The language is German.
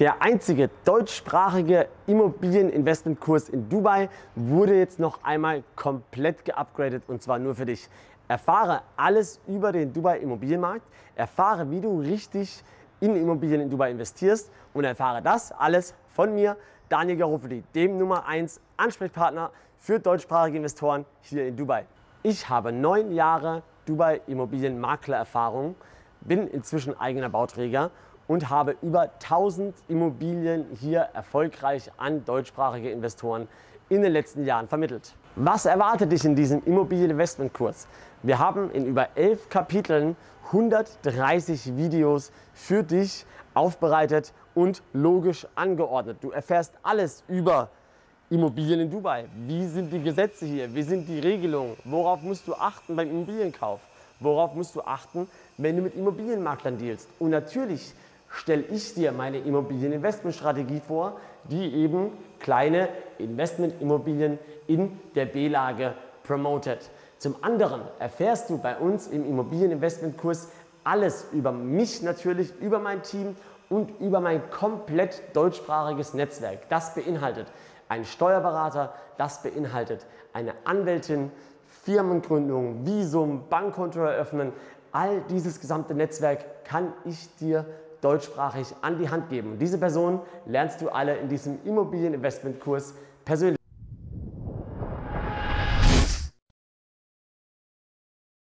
Der einzige deutschsprachige Immobilieninvestmentkurs in Dubai wurde jetzt noch einmal komplett geupgradet und zwar nur für dich. Erfahre alles über den Dubai Immobilienmarkt, erfahre, wie du richtig in Immobilien in Dubai investierst und erfahre das alles von mir, Daniel Garofoli, dem Nummer 1 Ansprechpartner für deutschsprachige Investoren hier in Dubai. Ich habe neun Jahre Dubai Immobilienmaklererfahrung, bin inzwischen eigener Bauträger und habe über 1000 Immobilien hier erfolgreich an deutschsprachige Investoren in den letzten Jahren vermittelt. Was erwartet dich in diesem Immobilieninvestmentkurs? Wir haben in über elf Kapiteln 130 Videos für dich aufbereitet und logisch angeordnet. Du erfährst alles über Immobilien in Dubai. Wie sind die Gesetze hier? Wie sind die Regelungen? Worauf musst du achten beim Immobilienkauf? Worauf musst du achten, wenn du mit Immobilienmaklern dealst? Und natürlich stelle ich dir meine Immobilieninvestmentstrategie vor, die eben kleine Investmentimmobilien in der B-Lage promotet. Zum anderen erfährst du bei uns im Immobilieninvestmentkurs alles über mich natürlich, über mein Team und über mein komplett deutschsprachiges Netzwerk. Das beinhaltet einen Steuerberater, das beinhaltet eine Anwältin, Firmengründung, Visum, Bankkonto eröffnen. All dieses gesamte Netzwerk kann ich dir deutschsprachig an die Hand geben. Diese Person lernst du alle in diesem Immobilieninvestmentkurs persönlich.